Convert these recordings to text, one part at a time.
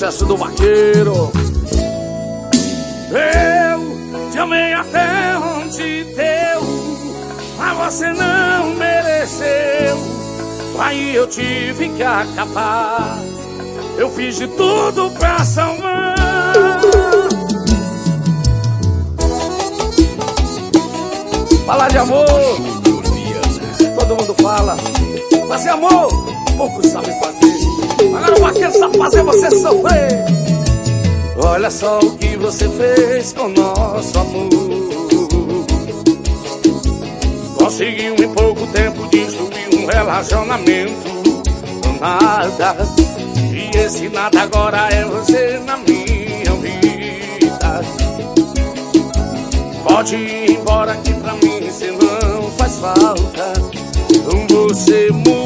sucesso do vaqueiro. Eu te amei até onde deu, mas você não mereceu. Aí eu tive que acabar. Eu fiz de tudo Só o que você fez com nosso amor. Conseguiu em pouco tempo destruir um relacionamento Nada. E esse nada agora é você na minha vida. Pode ir embora que pra mim você não faz falta. Você mudou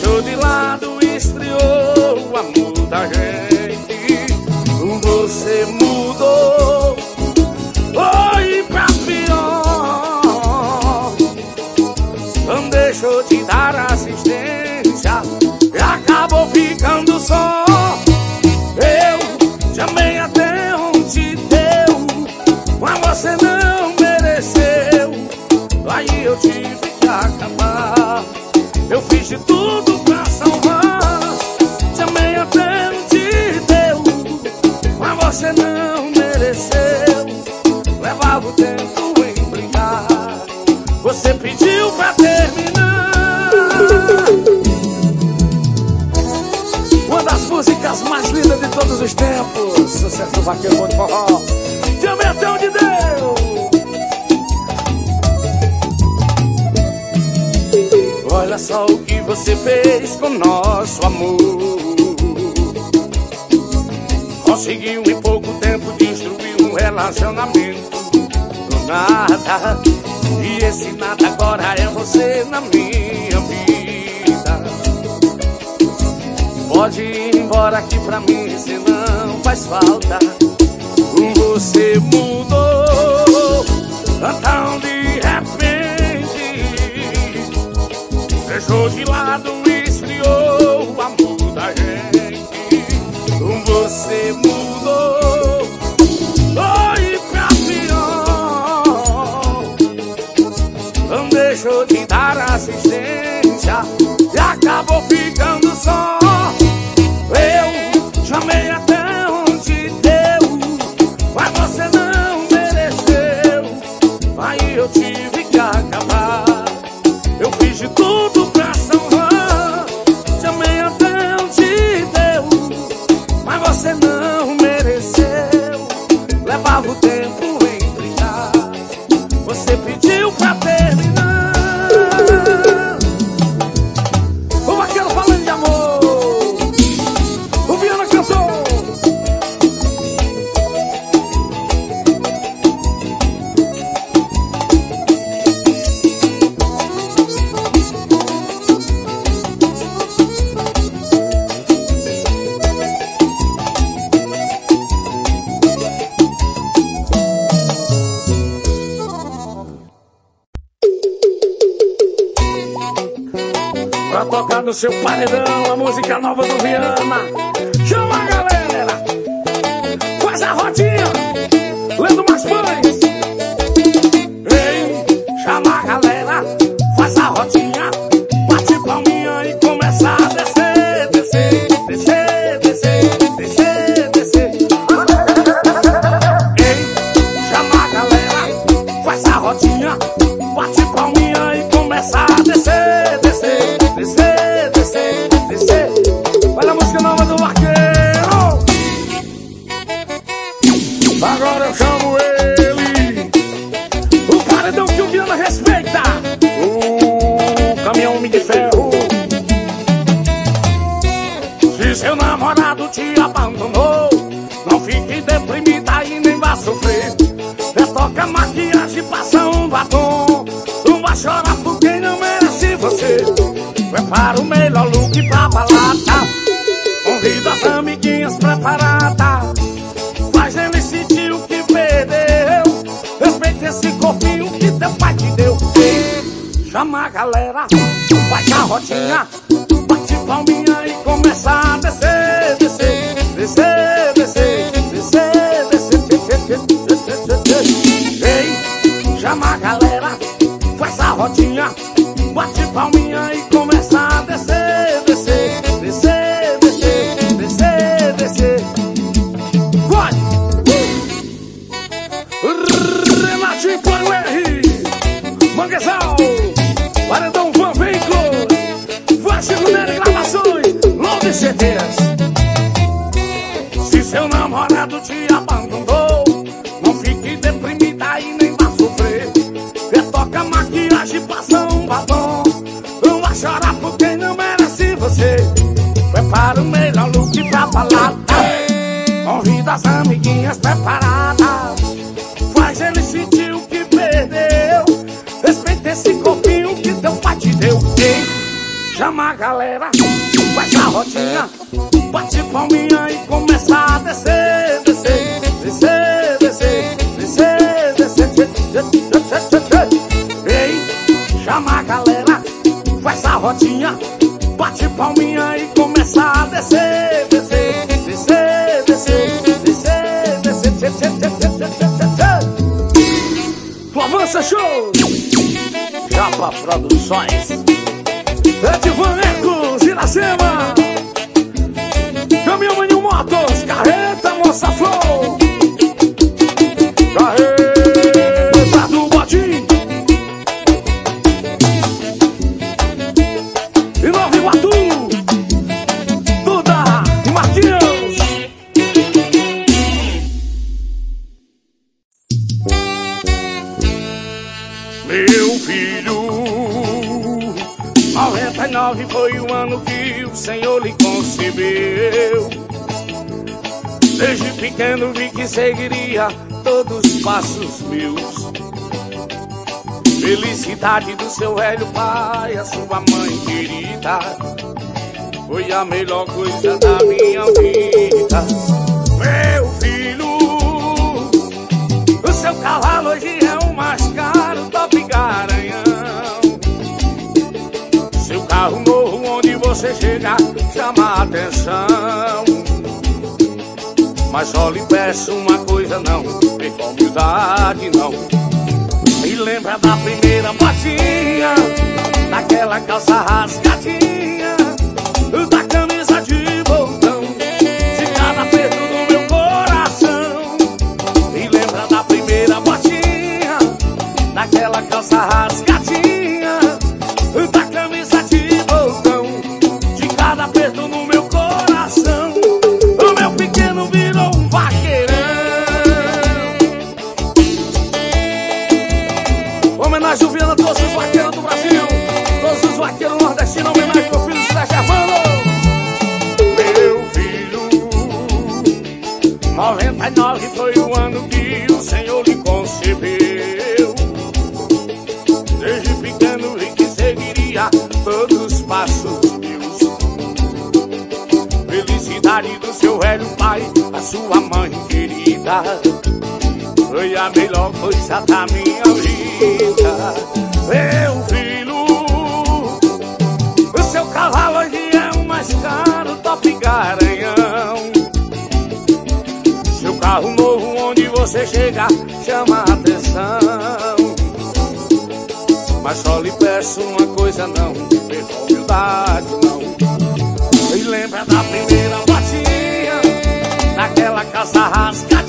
Deixou de lado, Pode ir embora que pra mim você não faz falta. Você mudou tão de repente. Deixou de lado, esfriou o amor da gente. Você mudou, Manguezal Paredão Van Veículos Vasco Nery Gravações Lourdes CDs Se seu namorado te abandonou Não fique deprimida e nem vá sofrer. Retoca maquiagem, passa um batom. Não vai chorar por quem não merece você. Prepara o melhor look pra balada. Convida as amiguinhas preparadas rodinha Bate palminha e começa a descer Descer, descer, descer Descer, descer, descer. Ei, chama a galera, faz a rodinha Bate palminha e começa a descer Descer, descer, descer Descer, descer, descer, descer, avança show Japa Produções Edivan Ecos, Iracema foi o ano que o Senhor lhe concebeu. Desde pequeno vi que seguiria todos os passos meus. Felicidade do seu velho pai, a sua mãe querida. Foi a melhor coisa da minha vida. Meu filho O seu cavalo hoje é o mais você chega chama a atenção. Mas só lhe peço uma coisa não Perca humildade não. E lembra da primeira botinha Daquela calça rasgadinha Da camisa de botão De cada aperto do meu coração. E lembra da primeira botinha Daquela calça rasgadinha sua mãe querida. Foi a melhor coisa da minha vida. Meu filho O seu cavalo hoje é o mais caro Top Garanhão. Seu carro novo onde você chegar Chama a atenção. Mas só lhe peço uma coisa não. Perdoa humildade não. Me lembra da primeira naquela casa rasca.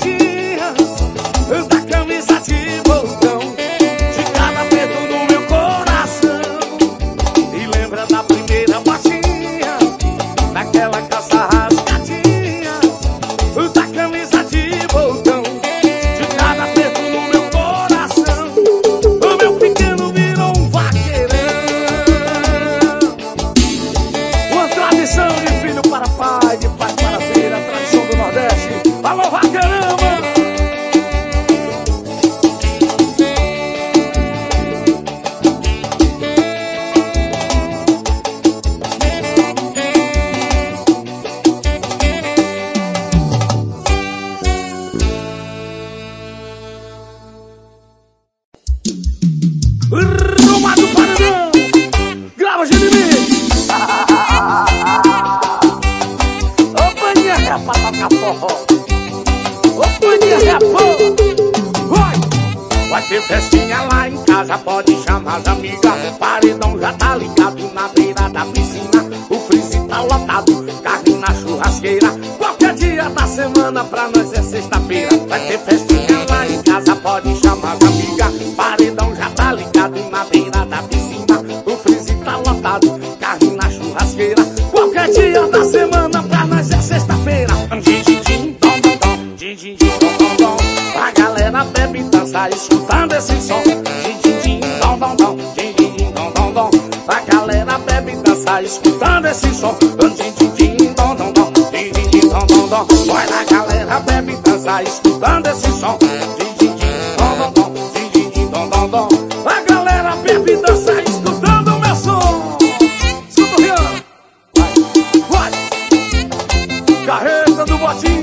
Botinho, assim,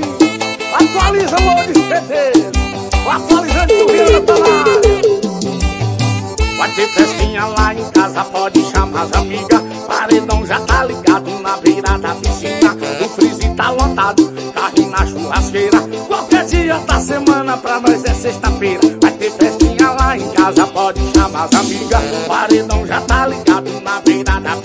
atualiza o Lourdes PT, atualizando o Vila tá na Vai ter festinha lá em casa, pode chamar as amigas. Paredão já tá ligado na beira da piscina. O freezer tá lotado, carro na churrasqueira. Qualquer dia da semana pra nós é sexta-feira. Vai ter festinha lá em casa, pode chamar as amigas. Paredão já tá ligado na beira da piscina.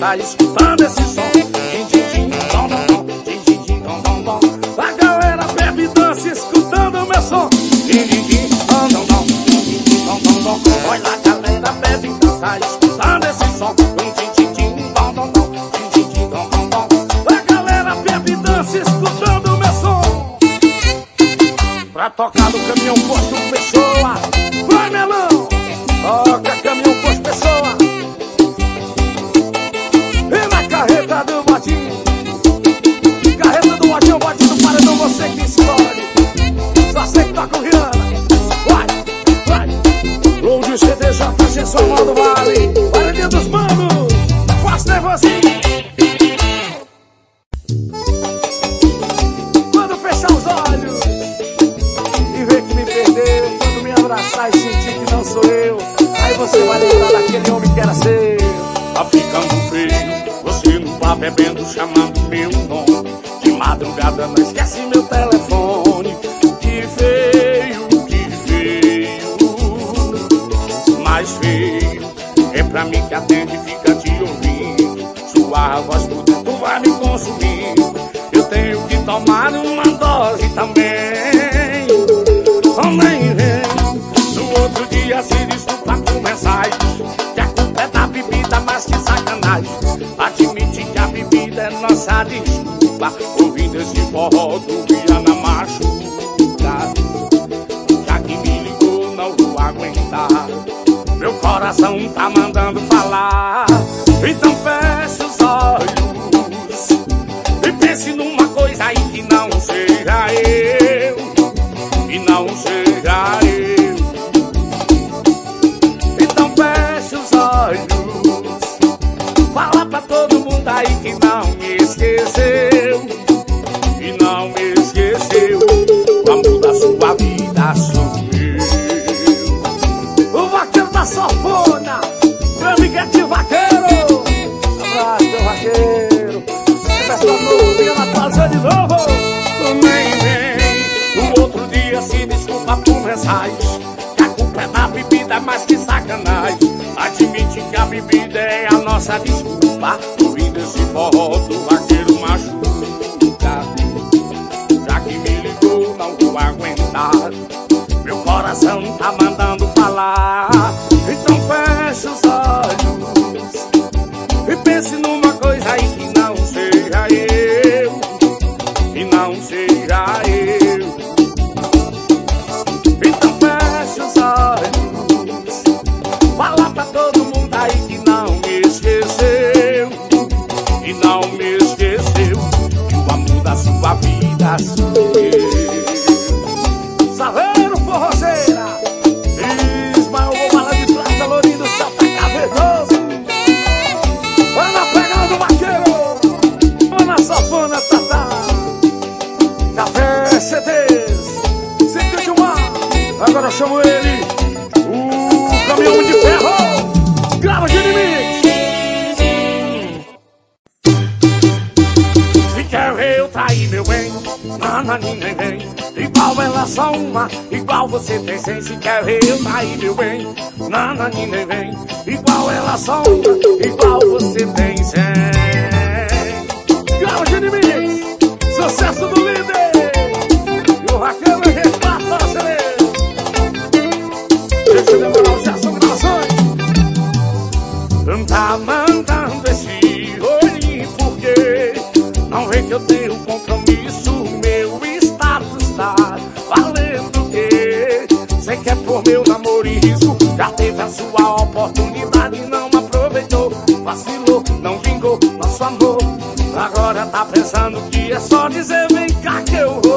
Sai escutando esse som. A galera bebe e dança escutando o meu som. Din, din, galera bebe e dança escutando esse som. A galera bebe e dança escutando o meu som. Pra tocar no caminhão, posto, você vai lembrar daquele homem que era seu. Tá ficando feio, você não tá bebendo, chamando meu nome. De madrugada não esquece meu telefone. Que feio, que feio. Mais feio é pra mim que atende e fica te ouvindo. Sua voz por dentro vai me consumir. Eu tenho que tomar uma dose também. Ouvindo esse forró do Viana Macho. Já que me ligou, não vou aguentar. Meu coração tá mandando falar. O vaqueiro, essa vinha na casa de novo. Nem, vem. No outro dia se desculpa por mensais. Que a culpa é da bebida, mas que sacanagem. Admite que a bebida é a nossa desculpa. Ouvindo esse forró do vaqueiro machuca. Já que me ligou, não vou aguentar. Meu coração tá mandando falar. Então fecha os olhos pense numa coisa aí. nenhuma Igual você tem sem sequer retrair, meu bem Nananina vem Igual ela só uma Igual você tem sem Grava, Gini Sucesso do já tá pensando que é só dizer vem cá que eu vou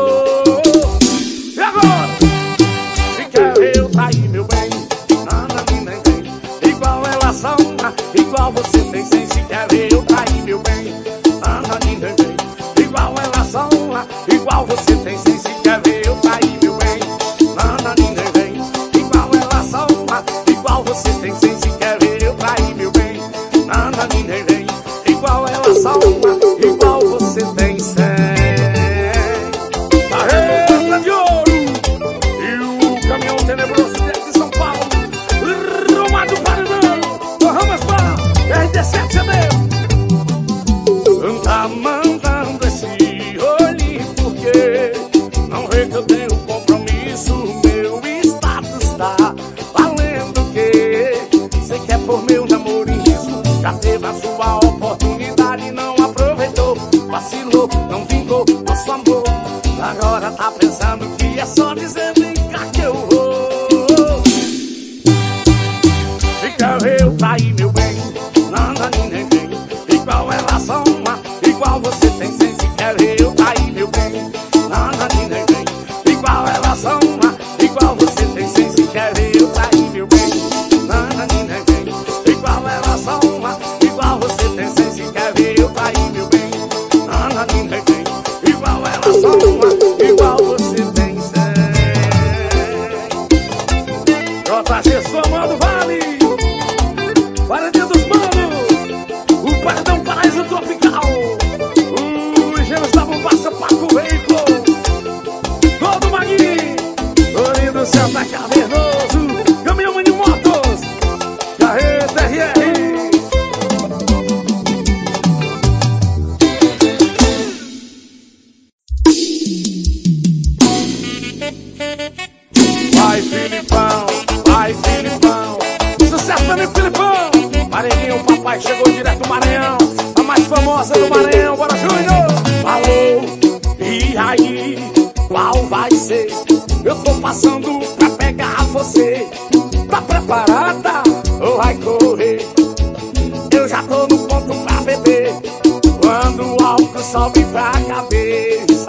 Captive Eu tô passando pra pegar você. Tá preparada ou vai correr? Eu já tô no ponto pra beber. Quando o álcool sobe pra cabeça,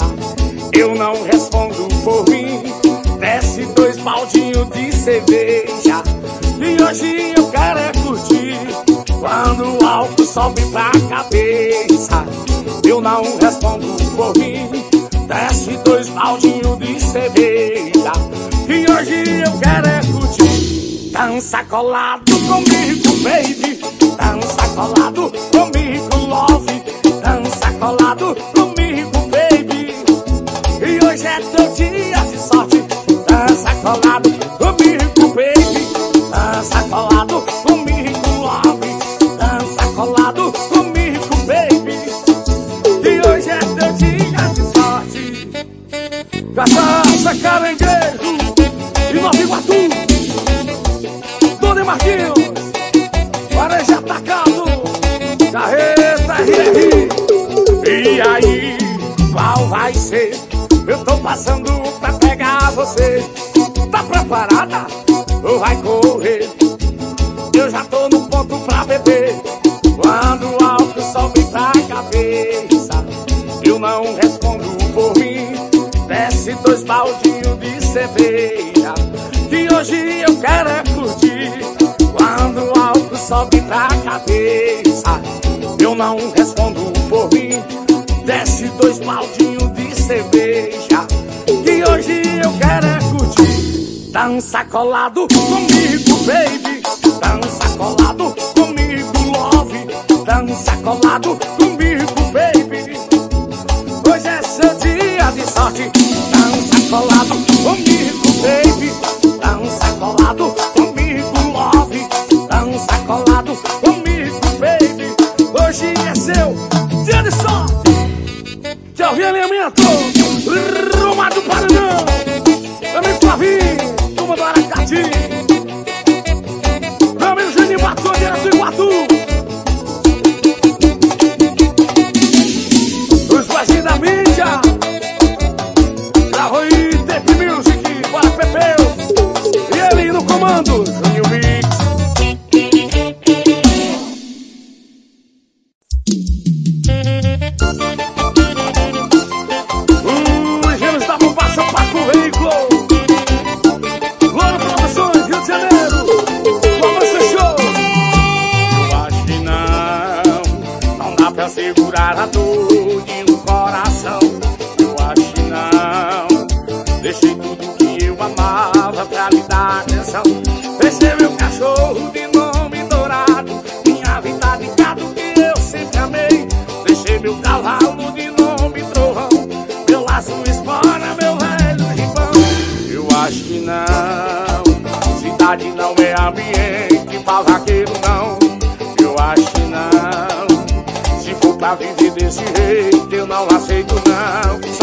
eu não respondo por mim. Desce dois baldinhos de cerveja. E hoje eu quero é curtir. Quando o álcool sobe pra cabeça, eu não respondo por mim. Desce dois baldinhos de cerveja E hoje eu quero é curtir. Dança colado comigo, baby Dança colado comigo, love Dança colado comigo, baby. E hoje é teu dia de sorte Dança colado comigo, baby Dança colado caranguejo e Nova Iguatu. Marquinhos, Vareja Atacado, Carreta RR. E aí, qual vai ser? Eu tô passando pra pegar você. Tá preparada? Ou vai correr? Eu já tô no ponto pra beber. Quando o álcool sobe pra cabeça, eu não dois baldinhos de cerveja. Que hoje eu quero é curtir. Sobe pra cabeça Eu não respondo por mim. Desce dois baldinhos de cerveja Que hoje eu quero é curtir. Dança colado comigo, baby. Dança colado comigo, love. Dança colado comigo, baby. Hoje é seu dia sorte Dança colado comigo, baby. Dança colado pra viver desse jeito eu não aceito não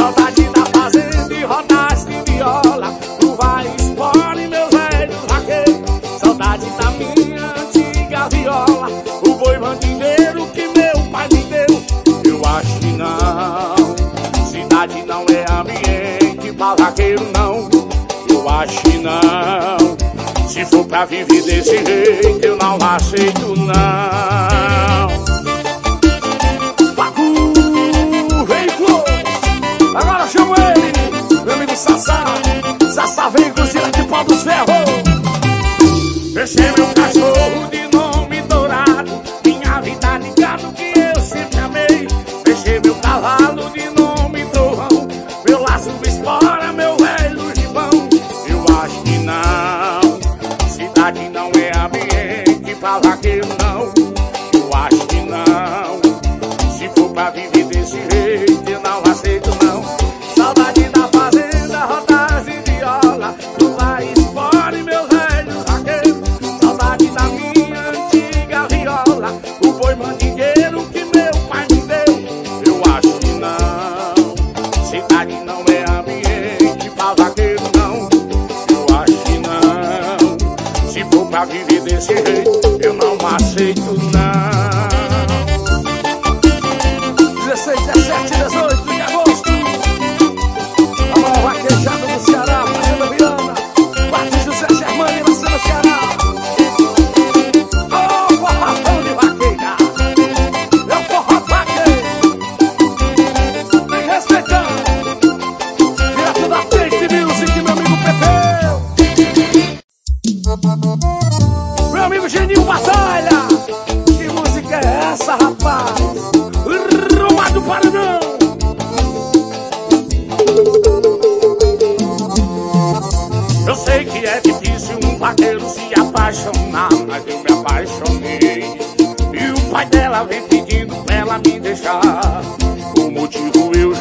Pacu, ambiente pra vaqueiro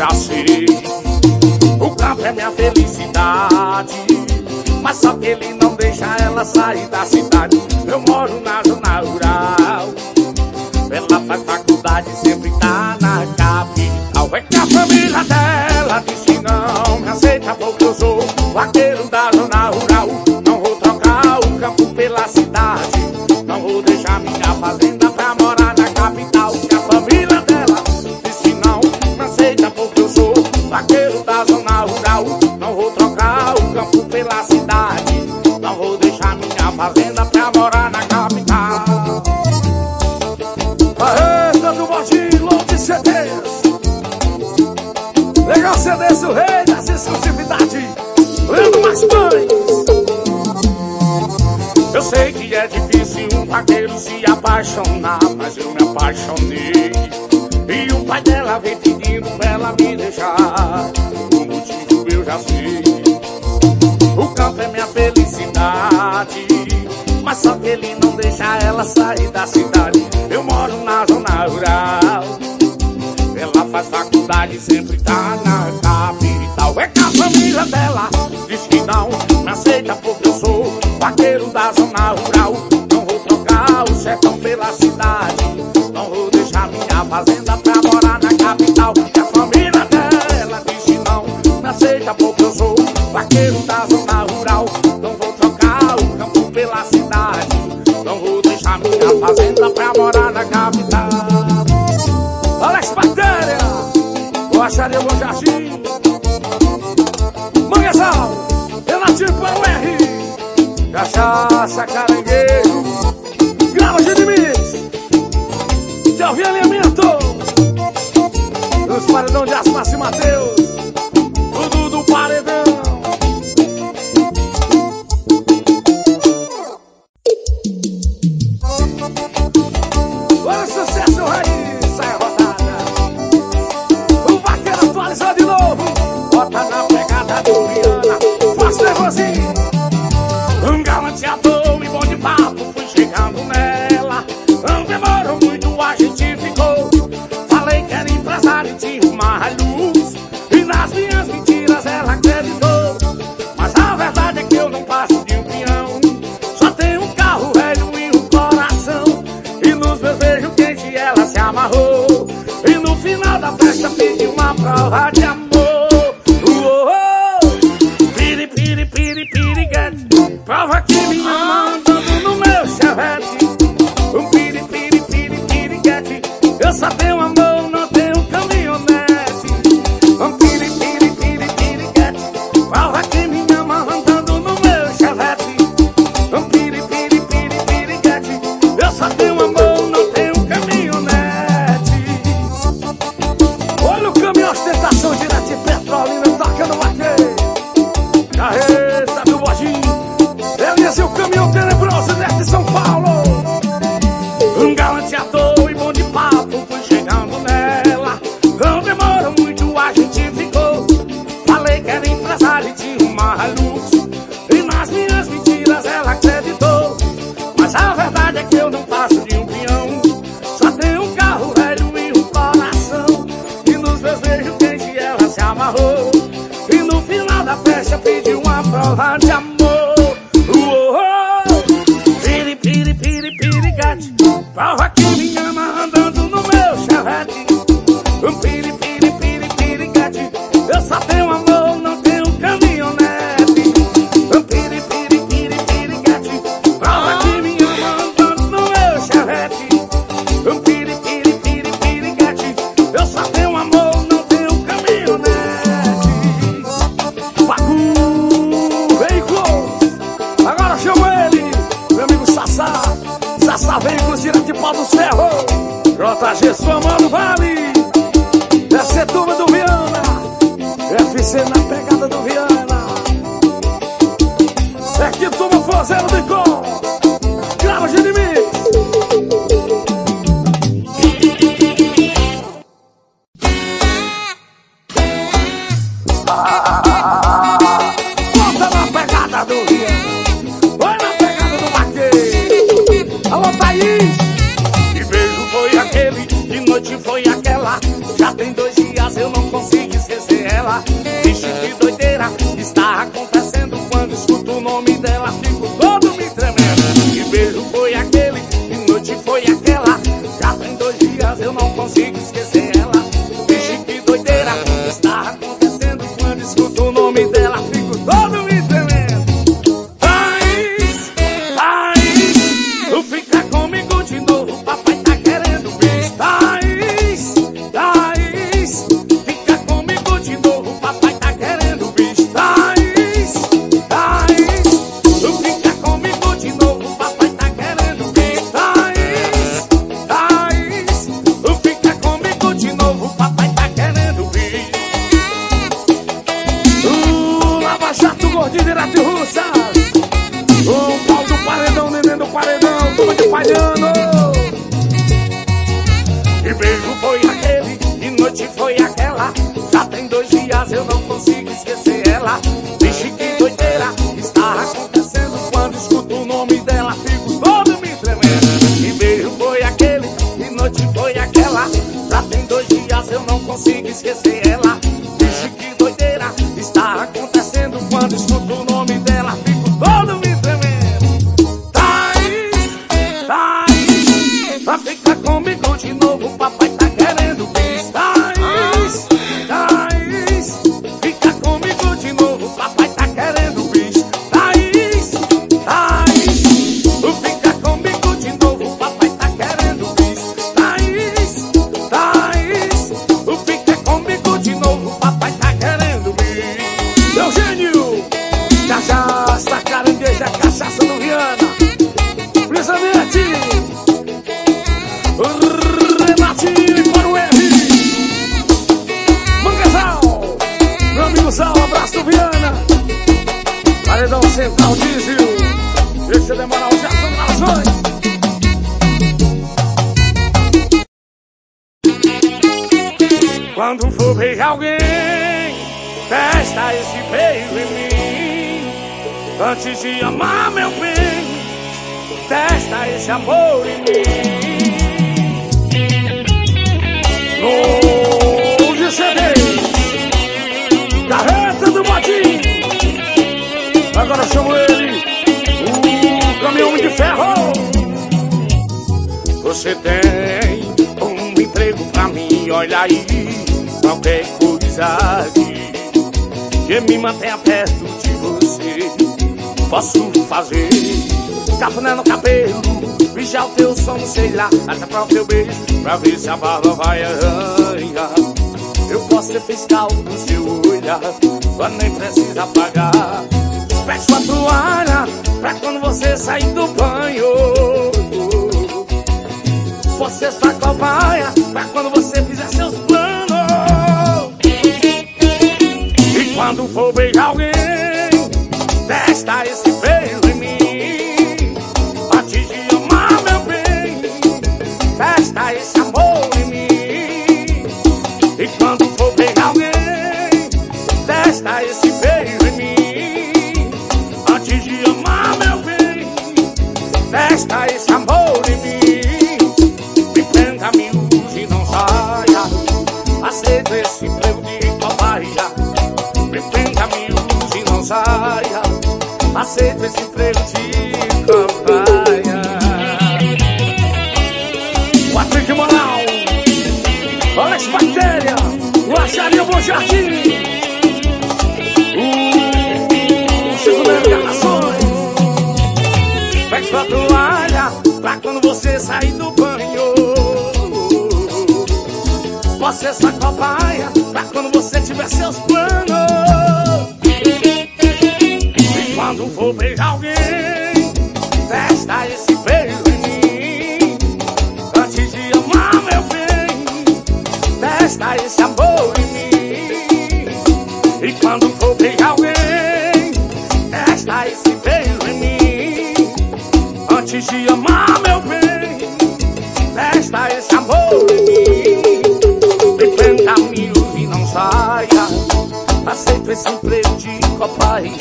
já sei. O café é minha felicidade, mas só que ele não deixa ela sair da cidade. Eu moro na zona rural, ela faz faculdade, sempre tá na capital. É que a família dela. fazer se apaixonar, mas eu me apaixonei. E o pai dela vem pedindo pra ela me deixar. O motivo eu já sei. O campo é minha felicidade, mas só que ele não deixa ela sair da cidade. Eu moro na zona rural. Ela faz faculdade, sempre tá na capital. É que a família dela diz que não me aceita porque eu sou vaqueiro da zona rural cidade. Não vou deixar minha fazenda pra morar na capital. E a família dela disse não, me seja porque eu sou vaqueiro da zona rural. Não vou trocar o campo pela cidade. Não vou deixar minha fazenda pra morar na capital. Alex Bactéria, Baixaria Bom Jardim, Manguezal, Relativo para o R, Cachaça Caranguejo. bateu. Pacu. Vem. Agora chama ele, meu amigo Sassá. Sassá Veículos com de pau do ferro. JG Somando Vale. Essa é turma do Viana. FC na pegada do Viana. Certo, turma, fazendo de gol. Palhando. Que beijo foi aquele, que noite foi aquela. Já tem dois dias eu não consigo esquecer ela. Vixe, que doideira está acontecendo quando escuto o nome dela. Fico todo me tremendo. Que beijo foi aquele, que noite foi aquela. Já tem dois dias eu não consigo esquecer ela. Quando for beijar alguém, testa esse beijo em mim. Antes de amar meu bem, testa esse amor em mim. Longe CD, Carreta do Botinho. Agora chamo ele, o caminhão de ferro. Você tem um emprego pra mim, olha aí, qualquer coisa aqui que me mantenha perto de você. Posso fazer cafuné no cabelo, beijar o teu som, sei lá, até para o teu beijo, pra ver se a barba vai arranhar. Eu posso ser fiscal do seu olhar, quando nem precisa pagar. Pede sua toalha pra quando você sair do banho. Você sua cobaia pra quando você fizer seus planos. Quando for beijar alguém, testa esse beijo em mim. Antes de amar meu bem, testa esse amor em mim. E quando for beijar alguém, testa esse beijo em mim. Antes de amar meu bem, testa esse amor saia. Aceito esse emprego de cobaia. Patrick Moral, Alex Bactéria, Lacharia Bom Jardim. O Chico das Garrações. Pede sua toalha pra quando você sair do banho. Você sua cobaia pra quando você tiver seus quando for beijar alguém, testa esse beijo em mim. Antes de amar meu bem, testa esse amor em mim. E quando for beijar alguém, testa esse beijo em mim. Antes de amar meu bem, testa esse amor em mim. Me prenda, me use e não saia. Aceito esse emprego de cobaia.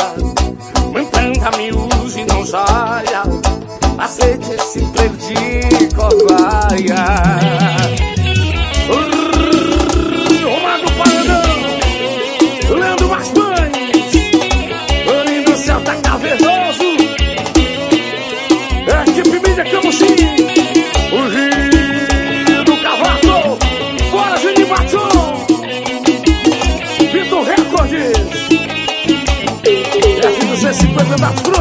C50 das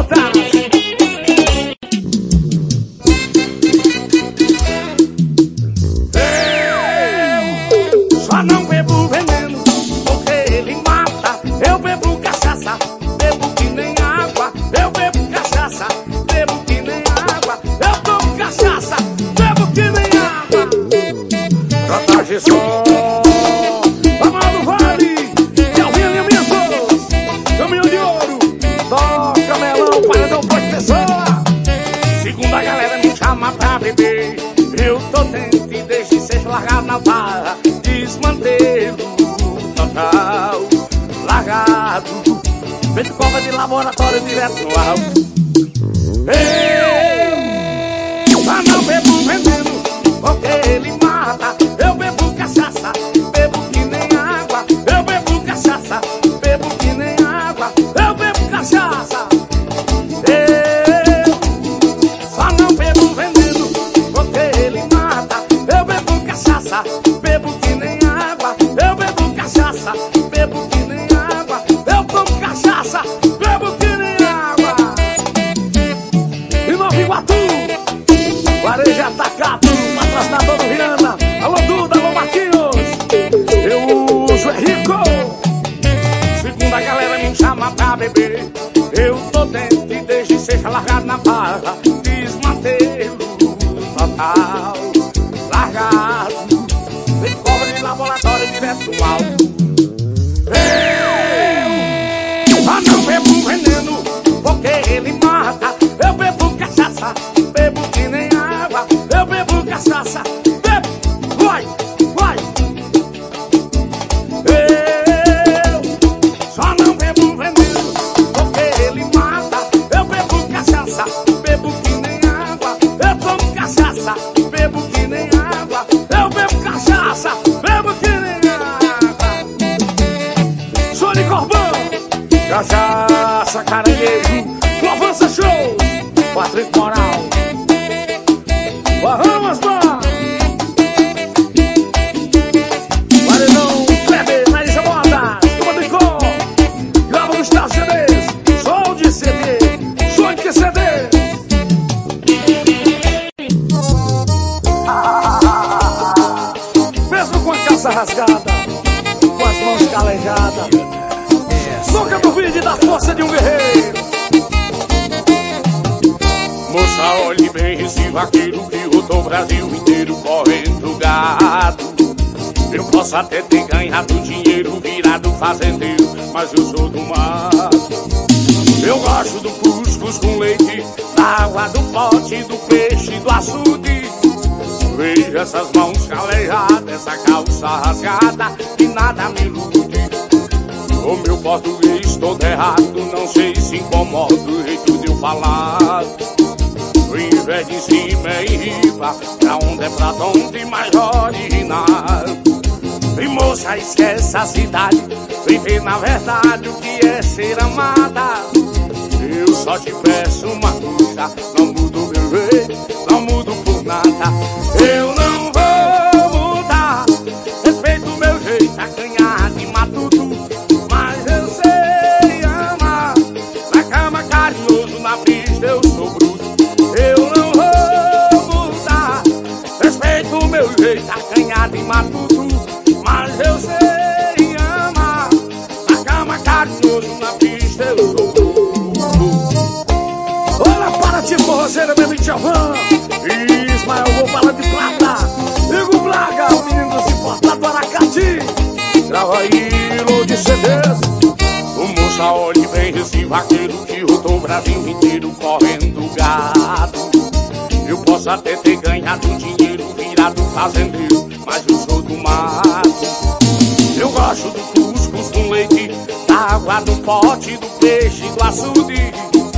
cachaça, bebo que nem água. Eu tomo cachaça. Varejo Atacado, patrocinador do Rihanna. Alô Duda, alô Marquinhos. Eu uso é rico. Segunda galera me chama pra beber. Eu tô dentro e deixe seja largado na barra. Desmantelo total, largado. Vem cobra de laboratório direto alto. Cachaça, caranguejo, do Avança Show, Patrick Moral. Vamos, mano! Marinão, Kleber, Marisa Moda, Toma de cor, grava nos teus CDs, som de CD, de CD. Mesmo com a calça rasgada, Nunca duvide da força de um guerreiro. Moça, olhe bem esse vaqueiro que rodou o Brasil inteiro correndo gado. Eu posso até ter ganhado dinheiro virado fazendeiro, mas eu sou do mato. Eu gosto do cuscuz com leite, da água do pote, do peixe, do açude. Veja essas mãos calejadas, essa calça rasgada, que nada me ilude. O meu português todo errado, não sei se incomoda o jeito de eu falar. O invés de cima é riba, pra onde é pra onde mais original. E moça, esquece a cidade, viver na verdade o que é ser amada. Eu só te peço uma coisa, não mudo meu jeito, não mudo por nada. Eu não vou mudar, respeito meu jeito, e forrozeira, meu Javan Ismael, vou falar de prata Igor Blaga, o menino dos importados do Aracati Grava aí, de CDs O moça, olhe bem esse vaqueiro que rodou o Brasil inteiro correndo gado. Eu posso até ter ganhado dinheiro virado fazendeiro, mas eu sou do mato. Eu gosto do cuscuz com leite, da água do pote, do peixe, do açude.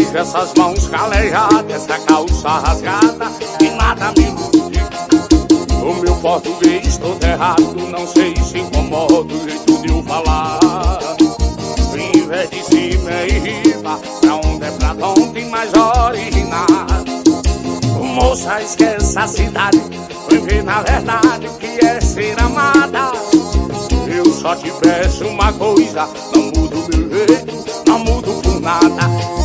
Essas mãos calejadas, essa calça rasgada e nada me ilude. O meu português todo errado, não sei se incomoda o jeito de eu falar. Em de cima e riba, pra onde é pra onde mais original. Moça, esquece a cidade, viver na verdade o que é ser amada. Eu só te peço uma coisa, não mudo meu jeito, não mudo por nada.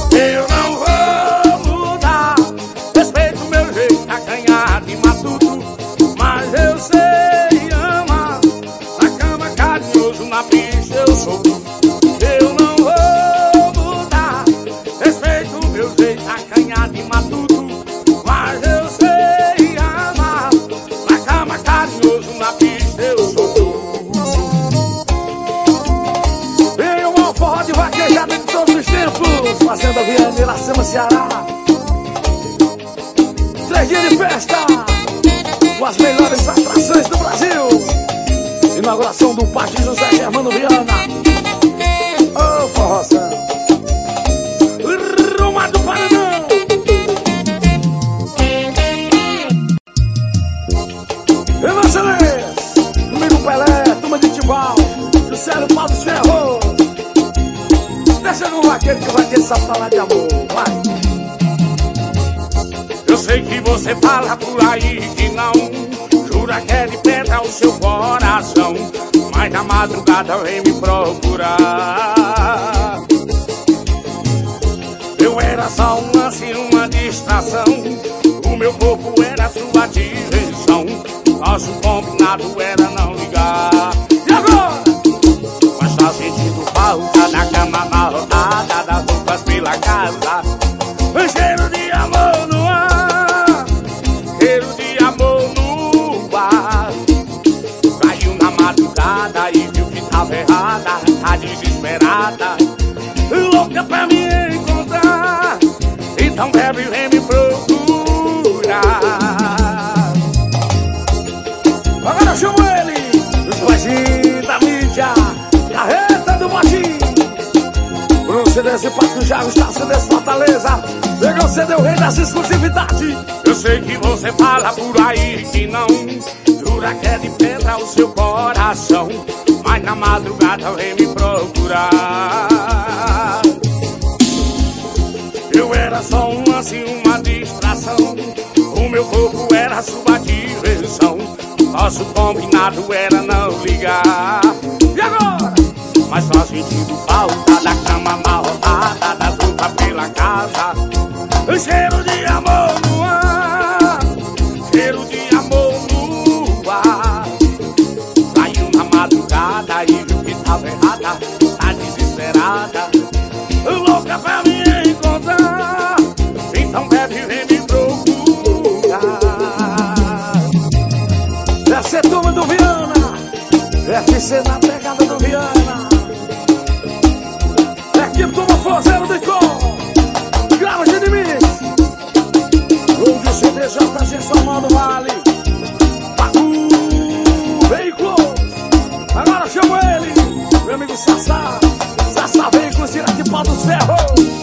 Fazenda Viana, Iracema, Ceará. Três dias de festa, com as melhores atrações do Brasil. Inauguração do Parque José Germano Viana. Vaqueiro que o vaqueiro sabe falar de amor, vai. Eu sei que você fala por aí que não Jura que é de pedra o seu coração Mas na madrugada vem me procurar Eu era só um lance, uma distração O meu corpo era sua diversão Nosso combinado era não casa Bruno CDS Pato Jago, está CDS Fortaleza. Pegou CD o rei das exclusividades. Eu sei que você fala por aí que não Jura que é de pedra o seu coração Mas na madrugada vem me procurar Eu era só um lance, uma distração O meu corpo era sua diversão Nosso combinado era não ligar E agora? Mas tá sentindo falta da cama amarrotada, das roupas pela casa. Um cheiro de amor no ar, cheiro de amor no ar. Saiu na madrugada e viu que tava errada, tá desesperada, louca pra me encontrar. Então bebe vem me procurar. Essa é turma do Viana. FC na pegada Somando Vale. Pacu Veículos. Agora chamo ele, meu amigo Sassá. Sassá Veículos, tira de pau dos ferros.